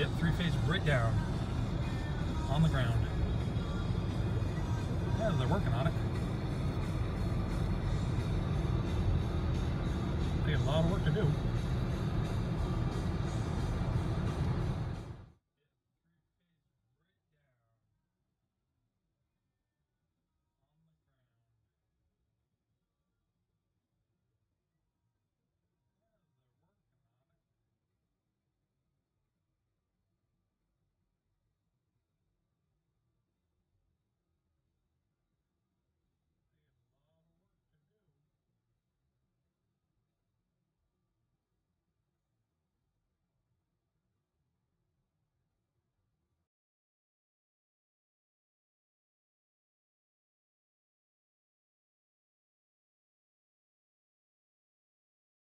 Yep, three phase right down on the ground. Yeah, they're working on it. They have a lot of work to do.